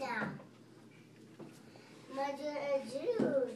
Now, my dear,